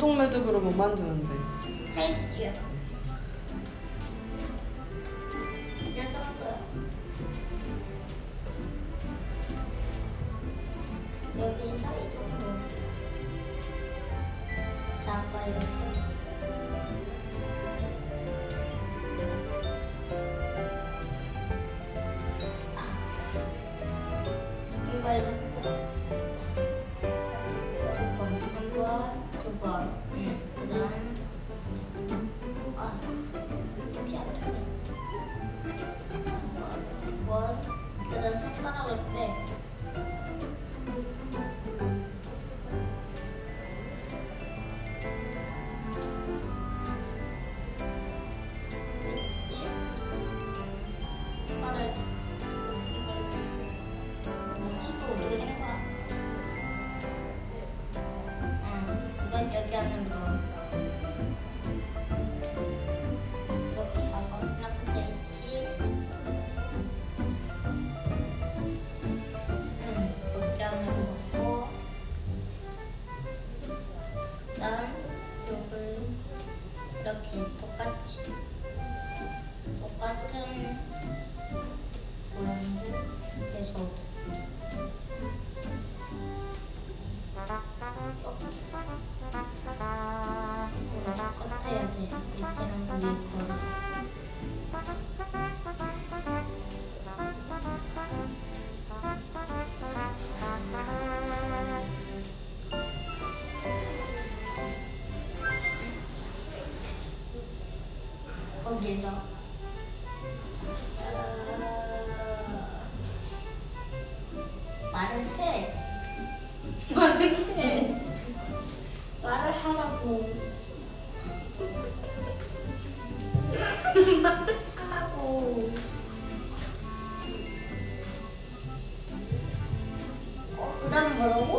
보통 매듭으로 못 만드는데. 할지요. 여기 사이 정도 나빠요. ঘোরাবো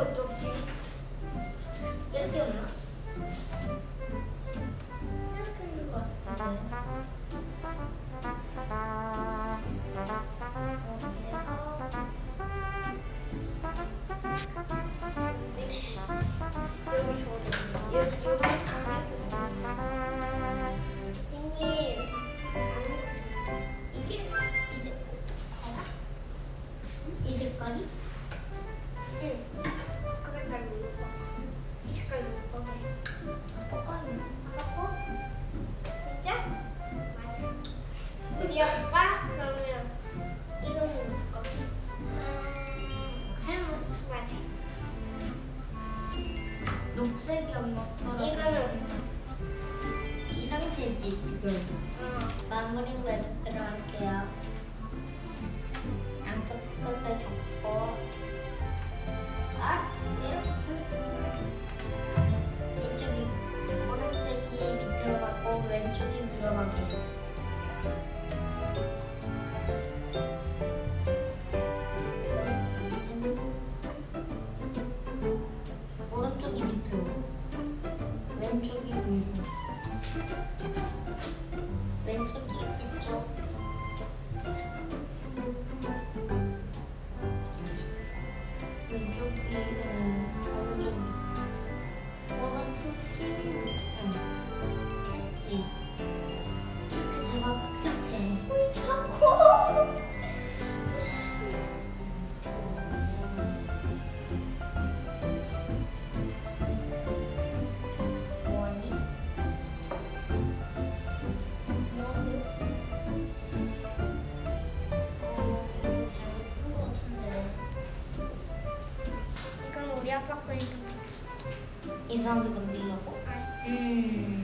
어떻게 이렇게 없나? 아, 이쪽이 오른쪽이 밑으로 가고 왼쪽이 밀어가게. 우리 아빠 거니까. 이상하게 건들려고. 음.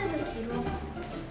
앞에서 뒤로 왔어.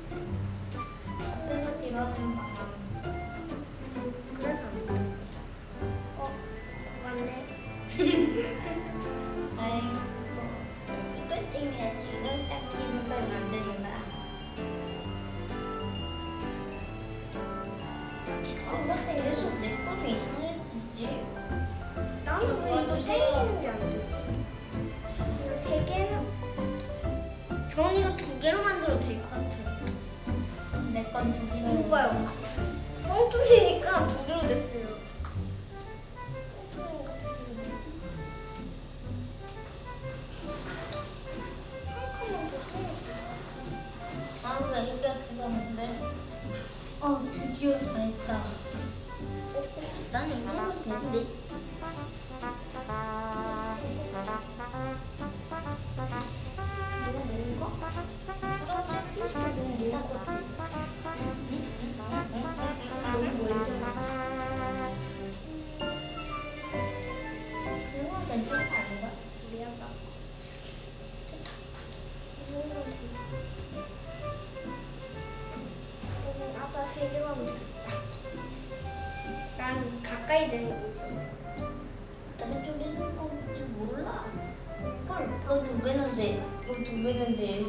두 배는데, 그거 두 배는데.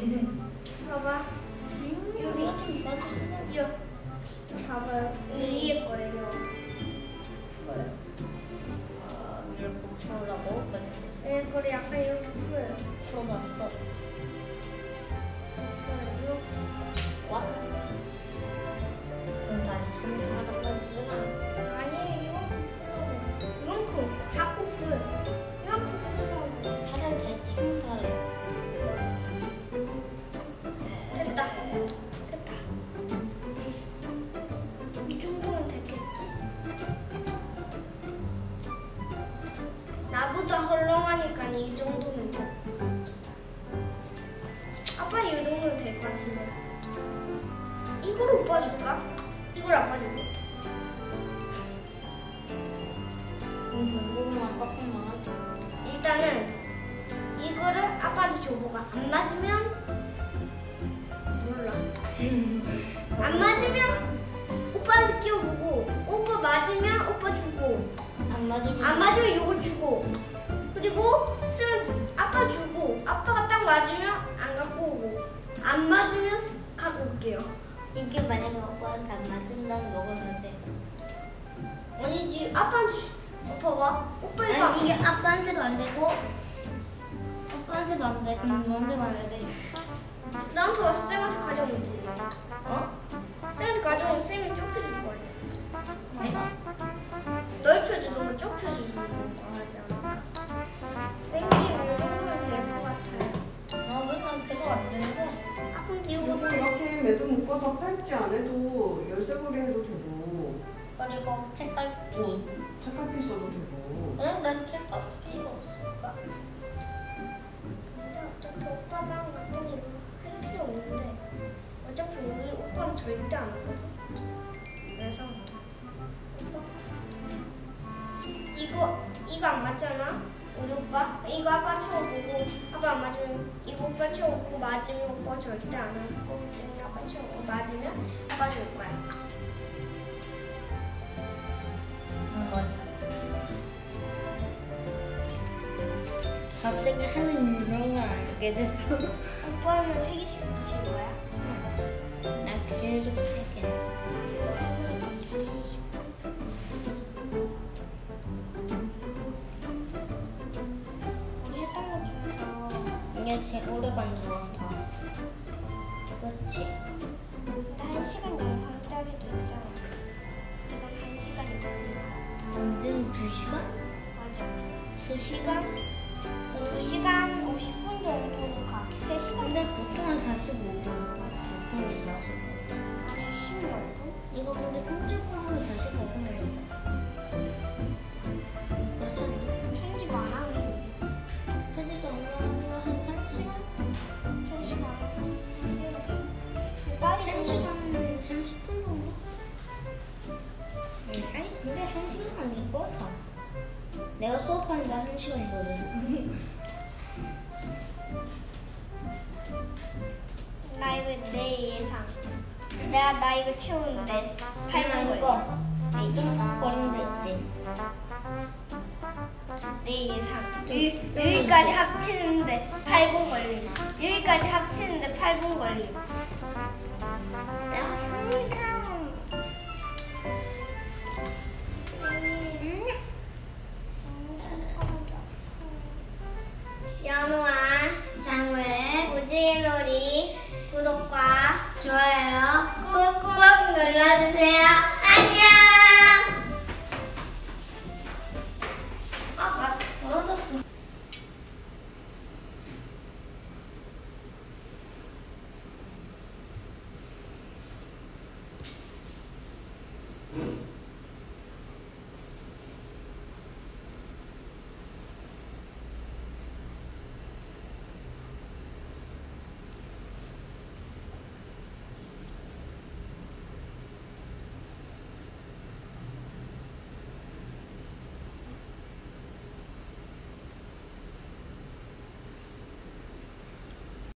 봐봐. 여기가 좀 좋아지네. 이거 봐봐요. 이 위에 거예요. 풀어요. 아, 이렇게 풀으라고? 위에 거를 약간 이렇게 풀어요. 풀어봤어. 풀어요. 와? 그럼 결국은 아빠 것만 일단은 이거를 아빠한테 줘보가 안 맞으면 몰라. 안 맞으면 오빠한테 끼워보고 오빠 맞으면 오빠 주고 안 맞으면 안 맞으면 이거 주고 그리고 쓰면 아빠 주고 아빠가 딱 맞으면 안 갖고 오고 안 맞으면 갖고 올게요. 이게 만약에 오빠한테 안 맞는다면 먹으면 돼. 아니지 아빠한테 주- 오빠 봐 오빠 이거 아니 이게 아빠한테도 안 되고 아빠한테도 안 돼. 그럼 너한테 가야 돼. 나한테 와서 쌤한테 가져오면 돼. 어? 쌤한테 가져오면 쌤이 좁혀줄 거야. 맞아. 넓혀주는 거 좁혀주는 거 하지 않을까? 쌤님 이 정도면 될것 같아요. 아 맨날 계속 안 되는데. 아 그리고 이거 이렇게 매듭 묶어서 팔찌 안 해도 열쇠고리 해도 되고 그리고 책갈피. 책갈피 써도 되고 그냥 난 책갈피가 없을까? 근데 어차피 오빠랑 나쁜 이거 할 필요 없는데 어차피 우리 오빠는 절대 안 하거든. 그래서 이거 이거 안 맞잖아. 우리 오빠 이거 아빠 채워보고 아빠 안 맞으면 이거 오빠 채워보고 맞으면 오빠 절대 안 할 거기 때문에 아빠 채워보고 맞으면 아빠 줄 거야. 갑자기 하는 유명을 알게 됐어. 오빠는 세 개씩 붙인 거야? 난 계속 살게. 우리 했던 것 중에서 이게 제일 오래간 거 같아. 그렇지? 한 시간 영상짜리도 있잖아. 이건 한 시간이 걸려. 언제는 두 시간? 맞아. 세두 시간? 두 시간 50분 정도는 가. 세 시간? 근데 보통은 45분. 보통이 45분. 아니 16분? 이거 근데 편집 수업하는데 1시간이거든. 나 이거 내 예상. 내가 나 이거 채우는데 8분 걸려. 이거 데 있지. 내 예상. 여기, 여기까지 합치는데 8분 걸림. 여기까지 합치는데 8분 걸림.